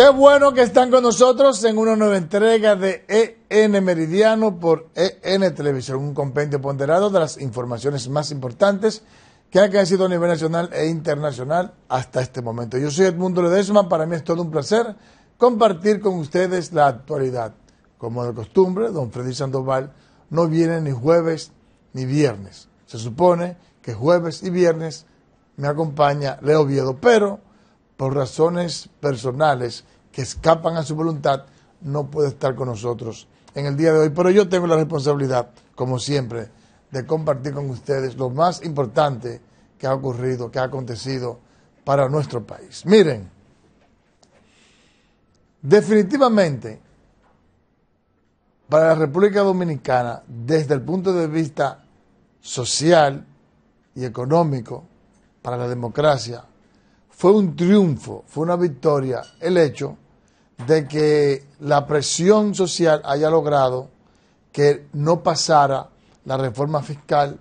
Qué bueno que están con nosotros en una nueva entrega de EN Meridiano por EN Televisión, un compendio ponderado de las informaciones más importantes que han sido a nivel nacional e internacional hasta este momento. Yo soy Edmundo Ledesma, para mí es todo un placer compartir con ustedes la actualidad. Como de costumbre, don Freddy Sandoval no viene ni jueves ni viernes. Se supone que jueves y viernes me acompaña Leo Viedo, pero por razones personales que escapan a su voluntad, no puede estar con nosotros en el día de hoy. Pero yo tengo la responsabilidad, como siempre, de compartir con ustedes lo más importante que ha ocurrido, que ha acontecido para nuestro país. Miren, definitivamente, para la República Dominicana, desde el punto de vista social y económico, para la democracia, fue un triunfo, fue una victoria el hecho de que la presión social haya logrado que no pasara la reforma fiscal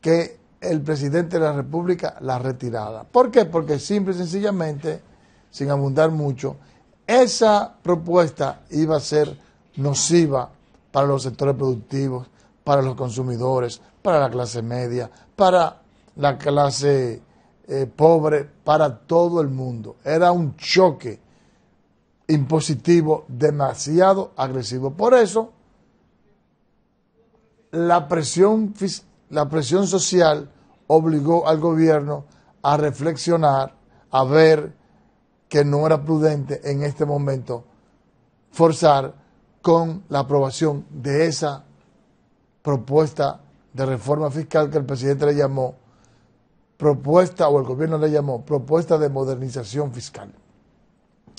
que el presidente de la República la retirada. ¿Por qué? Porque simple y sencillamente, sin abundar mucho, esa propuesta iba a ser nociva para los sectores productivos, para los consumidores, para la clase media, para la clase eh, pobre para todo el mundo. Era un choque impositivo demasiado agresivo. Por eso, la presión, la presión social obligó al gobierno a reflexionar, a ver que no era prudente en este momento forzar con la aprobación de esa propuesta de reforma fiscal que el presidente le llamó propuesta, o el gobierno le llamó propuesta de modernización fiscal.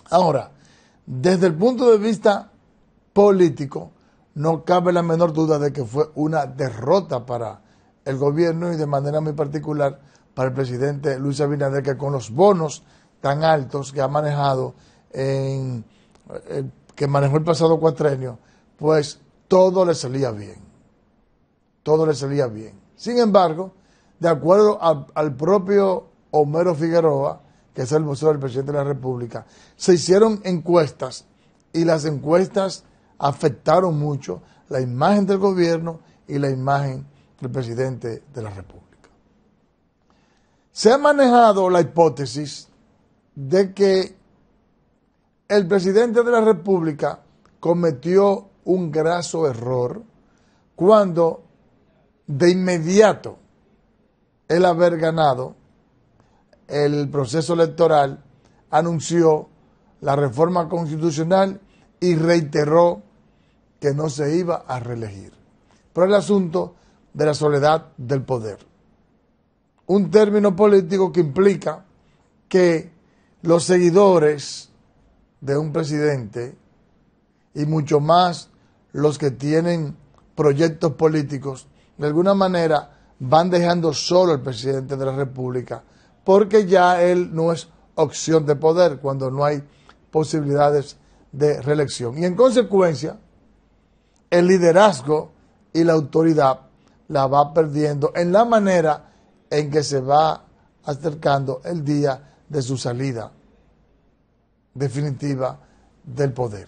Ahora, desde el punto de vista político, no cabe la menor duda de que fue una derrota para el gobierno y de manera muy particular para el presidente Luis Abinader, que con los bonos tan altos que ha manejado, en, eh, que manejó el pasado cuatrenio, pues todo le salía bien. Todo le salía bien. Sin embargo, de acuerdo al, propio Homero Figueroa, que es el vocero del presidente de la República, se hicieron encuestas y las encuestas afectaron mucho la imagen del gobierno y la imagen del presidente de la República. Se ha manejado la hipótesis de que el presidente de la República cometió un graso error cuando de inmediato el haber ganado el proceso electoral, anunció la reforma constitucional y reiteró que no se iba a reelegir. Por el asunto de la soledad del poder. Un término político que implica que los seguidores de un presidente y mucho más los que tienen proyectos políticos, de alguna manera van dejando solo al presidente de la República, porque ya él no es opción de poder cuando no hay posibilidades de reelección. Y en consecuencia, el liderazgo y la autoridad la va perdiendo en la manera en que se va acercando el día de su salida definitiva del poder.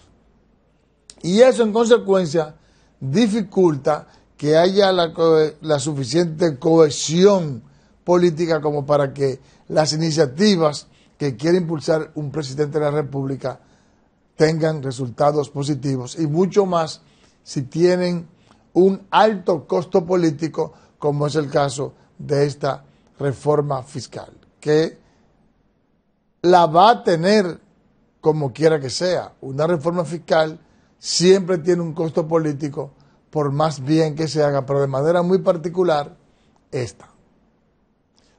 Y eso en consecuencia dificulta que haya la, suficiente cohesión política como para que las iniciativas que quiere impulsar un presidente de la República tengan resultados positivos y mucho más si tienen un alto costo político como es el caso de esta reforma fiscal, que la va a tener como quiera que sea. Una reforma fiscal siempre tiene un costo político por más bien que se haga, pero de manera muy particular, esta.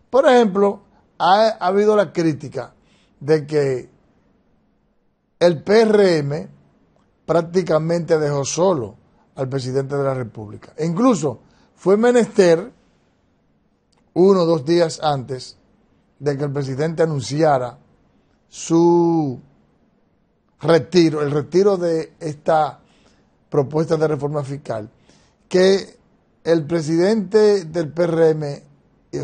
Por ejemplo, ha, habido la crítica de que el PRM prácticamente dejó solo al presidente de la República. E incluso fue menester uno o dos días antes de que el presidente anunciara su retiro, el retiro de esta propuesta de reforma fiscal, que el presidente del PRM,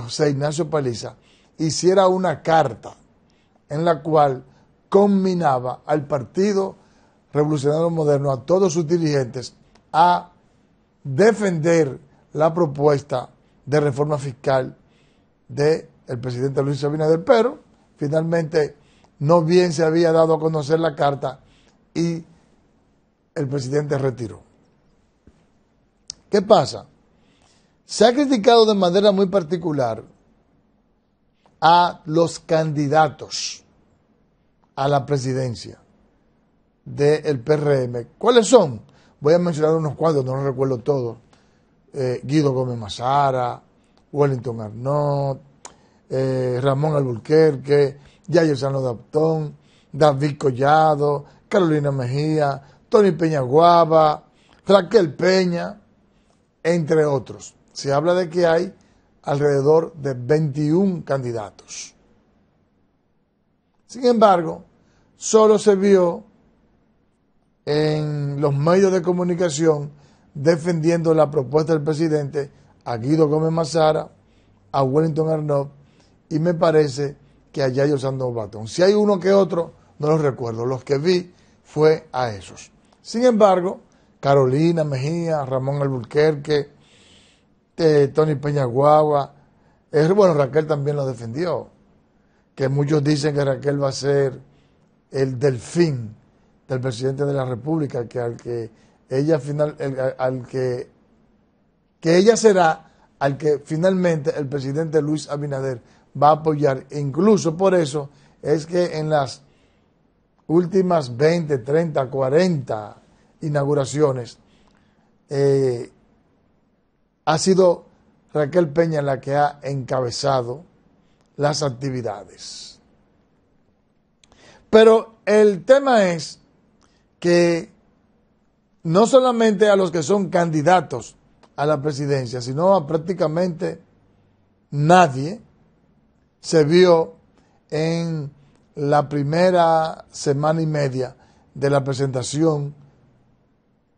José Ignacio Paliza, hiciera una carta en la cual combinaba al Partido Revolucionario Moderno, a todos sus dirigentes, a defender la propuesta de reforma fiscal del presidente Luis Abinader, pero finalmente no bien se había dado a conocer la carta y el presidente retiró. ¿Qué pasa? Se ha criticado de manera muy particular a los candidatos a la presidencia del PRM. ¿Cuáles son? Voy a mencionar unos cuantos, no recuerdo todos. Eh, Guido Gómez Mazara, Wellington Arnott, eh, Ramón Alburquerque, Yayo Sano Daptón, David Collado, Carolina Mejía, Tony Peña Guava, Raquel Peña, entre otros. Se habla de que hay alrededor de 21 candidatos. Sin embargo, solo se vio en los medios de comunicación defendiendo la propuesta del presidente a Guido Gómez Mazara, a Wellington Arnaud y me parece que a Yayo Sandoval Batón. Si hay uno que otro, no los recuerdo. Los que vi fue a esos. Sin embargo, Carolina Mejía, Ramón Alburquerque, eh, Tony Peña Guagua, eh, bueno, Raquel también lo defendió, que muchos dicen que Raquel va a ser el delfín del presidente de la República, que al que ella final, al que, que ella será al que finalmente el presidente Luis Abinader va a apoyar. Incluso por eso es que en las últimas 20, 30, 40 inauguraciones eh, ha sido Raquel Peña la que ha encabezado las actividades. Pero el tema es que no solamente a los que son candidatos a la presidencia, sino a prácticamente nadie se vio en la primera semana y media de la presentación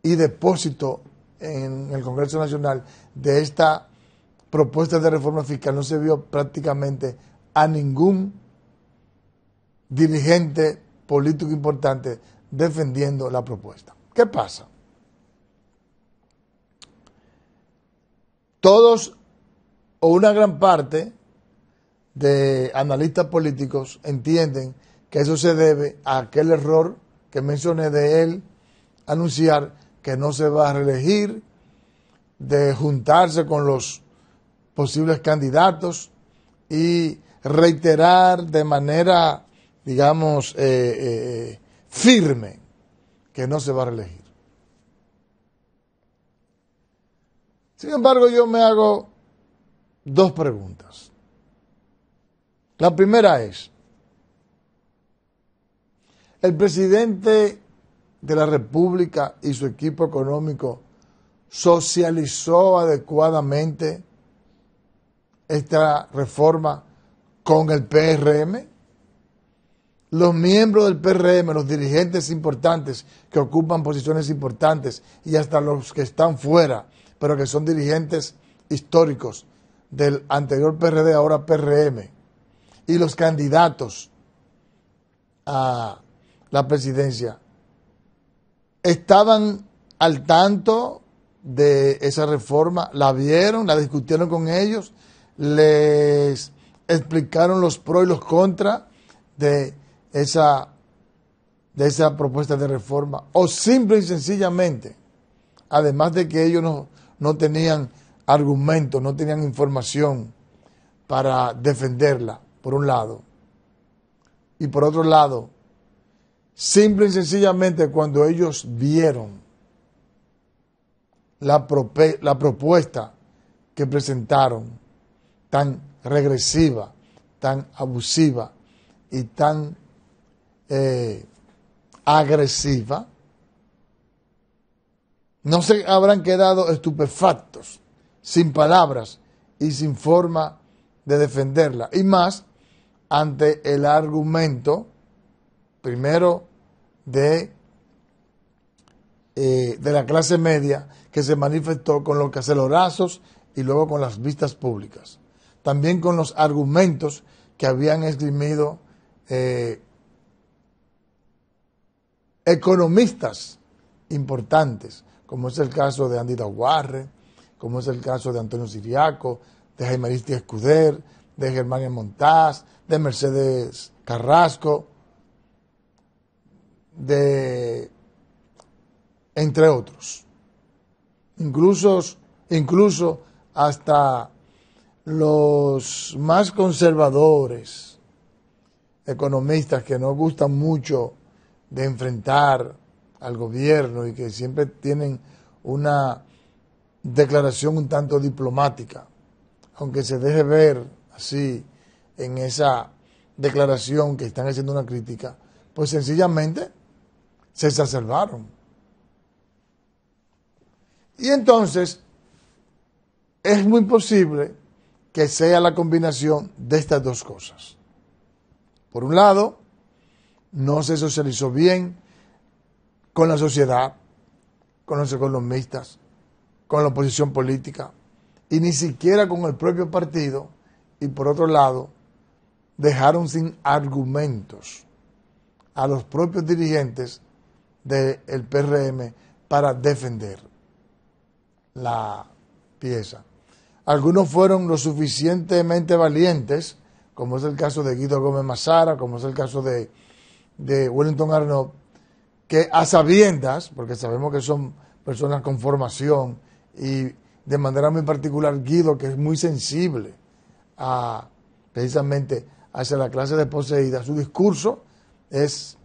y depósito en el Congreso Nacional de esta propuesta de reforma fiscal. No se vio prácticamente a ningún dirigente político importante defendiendo la propuesta. ¿Qué pasa? Todos o una gran parte de analistas políticos entienden que eso se debe a aquel error que mencioné de él anunciar que no se va a reelegir, de juntarse con los posibles candidatos y reiterar de manera, digamos, eh, eh, firme que no se va a reelegir. Sin embargo, yo me hago dos preguntas. La primera es, el presidente de la República y su equipo económico socializó adecuadamente esta reforma con el PRM. Los miembros del PRM, los dirigentes importantes que ocupan posiciones importantes y hasta los que están fuera, pero que son dirigentes históricos del anterior PRD, ahora PRM, y los candidatos a la presidencia estaban al tanto de esa reforma, la vieron, la discutieron con ellos, les explicaron los pros y los contras de esa, de esa propuesta de reforma, o simple y sencillamente, además de que ellos no, no tenían argumentos, no tenían información para defenderla, por un lado. Y por otro lado, simple y sencillamente cuando ellos vieron la, propuesta que presentaron, tan regresiva, tan abusiva y tan eh, agresiva, no se habrán quedado estupefactos, sin palabras y sin forma de defenderla. Y más ante el argumento, primero, de, eh, de la clase media que se manifestó con los cacelorazos y luego con las vistas públicas. También con los argumentos que habían esgrimido eh, economistas importantes, como es el caso de Andy Daguarre, como es el caso de Antonio Siriaco, de Jaime Aristi Escuder, de Germán Montaz, de Mercedes Carrasco, de entre otros. Incluso, incluso hasta los más conservadores, economistas que no gustan mucho de enfrentar al gobierno y que siempre tienen una declaración un tanto diplomática, aunque se deje ver así en esa declaración que están haciendo una crítica, pues sencillamente se exacerbaron. Y entonces es muy posible que sea la combinación de estas dos cosas. Por un lado, no se socializó bien con la sociedad, con los economistas, con la oposición política y ni siquiera con el propio partido. Y por otro lado, dejaron sin argumentos a los propios dirigentes del PRM para defender la pieza. Algunos fueron lo suficientemente valientes, como es el caso de Guido Gómez Mazara, como es el caso de, Wellington Arnaud, que a sabiendas, porque sabemos que son personas con formación y de manera muy particular Guido, que es muy sensible a precisamente hacia la clase desposeída, su discurso es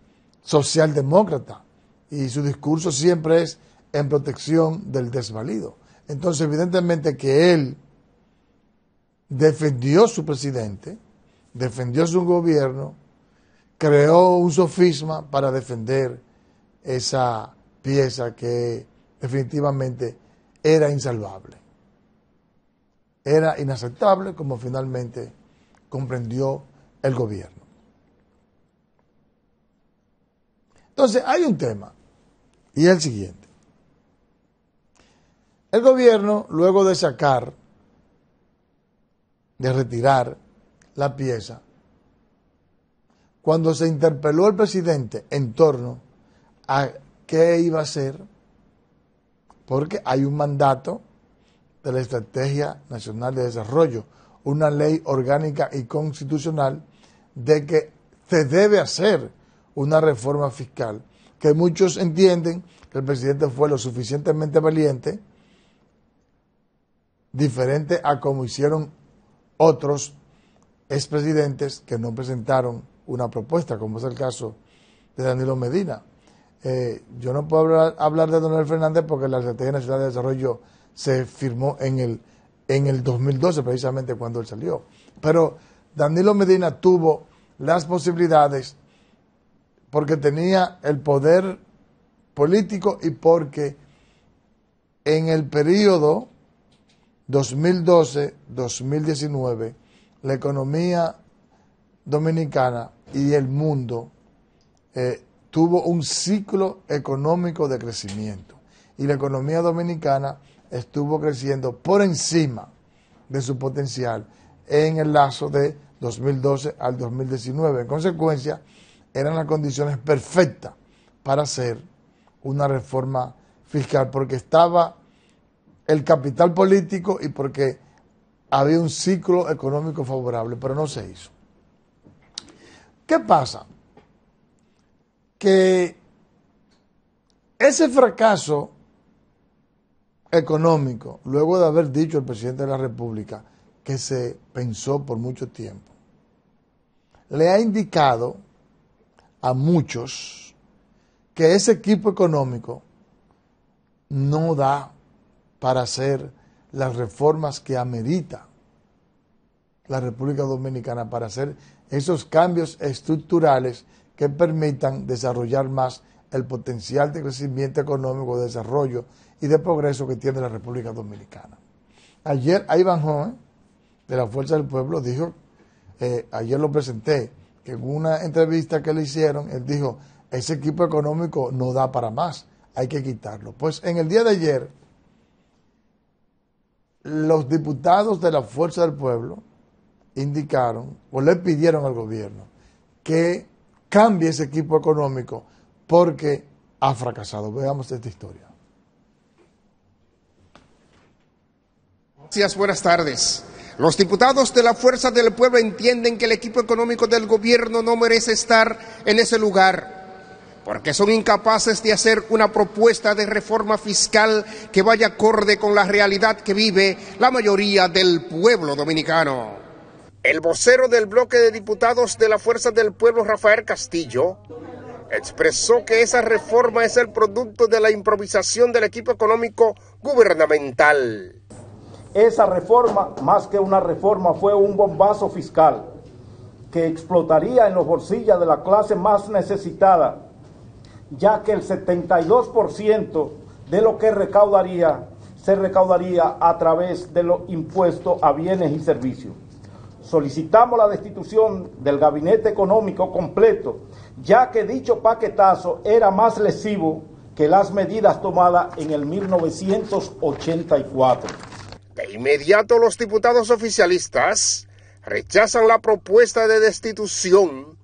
socialdemócrata y su discurso siempre es en protección del desvalido. Entonces, evidentemente que él defendió su presidente, defendió su gobierno, creó un sofisma para defender esa pieza que definitivamente era insalvable. Era inaceptable como finalmente comprendió el gobierno. Entonces, hay un tema, y es el siguiente. El gobierno, luego de sacar, de retirar la pieza, cuando se interpeló el presidente en torno a qué iba a hacer, porque hay un mandato de la Estrategia Nacional de Desarrollo, una ley orgánica y constitucional de que se debe hacer una reforma fiscal, que muchos entienden que el presidente fue lo suficientemente valiente diferente a como hicieron otros expresidentes que no presentaron una propuesta, como es el caso de Danilo Medina. Eh, yo no puedo hablar, de Donald Fernández porque la Estrategia Nacional de Desarrollo se firmó en el, en el 2012, precisamente cuando él salió. Pero Danilo Medina tuvo las posibilidades porque tenía el poder político y porque en el periodo 2012-2019, la economía dominicana y el mundo eh, tuvo un ciclo económico de crecimiento. Y la economía dominicana estuvo creciendo por encima de su potencial en el lazo de 2012 al 2019. En consecuencia, eran las condiciones perfectas para hacer una reforma fiscal, porque estaba el capital político y porque había un ciclo económico favorable, pero no se hizo. ¿Qué pasa? Que ese fracaso económico, luego de haber dicho el presidente de la República que se pensó por mucho tiempo, le ha indicado a muchos que ese equipo económico no da para hacer las reformas que amerita la República Dominicana, para hacer esos cambios estructurales que permitan desarrollar más el potencial de crecimiento económico, de desarrollo y de progreso que tiene la República Dominicana. Ayer Iván de la Fuerza del Pueblo, dijo, eh, ayer lo presenté, que en una entrevista que le hicieron, él dijo, ese equipo económico no da para más, hay que quitarlo. Pues en el día de ayer, los diputados de la Fuerza del Pueblo indicaron o le pidieron al gobierno que cambie ese equipo económico porque ha fracasado. Veamos esta historia. Gracias, buenas tardes. Los diputados de la Fuerza del Pueblo entienden que el equipo económico del gobierno no merece estar en ese lugar porque son incapaces de hacer una propuesta de reforma fiscal que vaya acorde con la realidad que vive la mayoría del pueblo dominicano. El vocero del bloque de diputados de la Fuerza del Pueblo, Rafael Castillo, expresó que esa reforma es el producto de la improvisación del equipo económico gubernamental. Esa reforma, más que una reforma, fue un bombazo fiscal que explotaría en los bolsillos de la clase más necesitada ya que el 72% de lo que recaudaría se recaudaría a través de los impuestos a bienes y servicios. Solicitamos la destitución del gabinete económico completo, ya que dicho paquetazo era más lesivo que las medidas tomadas en el 1984. De inmediato los diputados oficialistas rechazan la propuesta de destitución,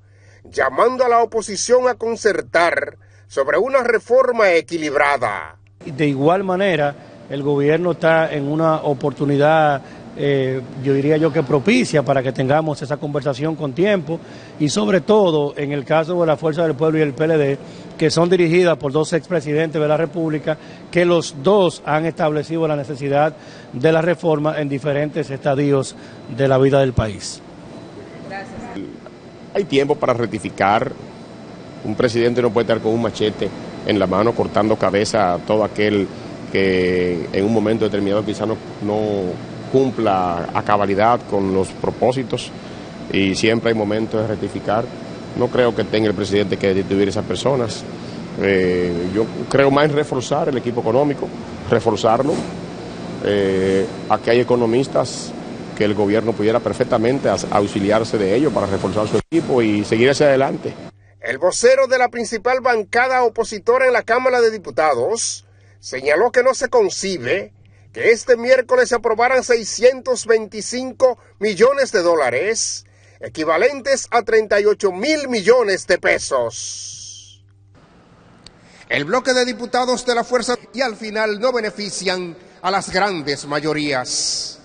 llamando a la oposición a concertar sobre una reforma equilibrada. De igual manera, el gobierno está en una oportunidad, eh, yo diría yo que propicia para que tengamos esa conversación con tiempo y sobre todo en el caso de la Fuerza del Pueblo y el PLD, que son dirigidas por dos expresidentes de la República, que los dos han establecido la necesidad de la reforma en diferentes estadios de la vida del país. Gracias. Hay tiempo para rectificar un presidente no puede estar con un machete en la mano cortando cabeza a todo aquel que en un momento determinado quizá no, cumpla a cabalidad con los propósitos y siempre hay momentos de rectificar. No creo que tenga el presidente que destituir esas personas. Eh, yo creo más en reforzar el equipo económico, reforzarlo. Eh, aquí hay economistas que el gobierno pudiera perfectamente auxiliarse de ellos para reforzar su equipo y seguir hacia adelante. El vocero de la principal bancada opositora en la Cámara de Diputados señaló que no se concibe este miércoles se aprobaran 625 millones de dólares, equivalentes a 38 mil millones de pesos. El bloque de diputados de la fuerza y al final no benefician a las grandes mayorías.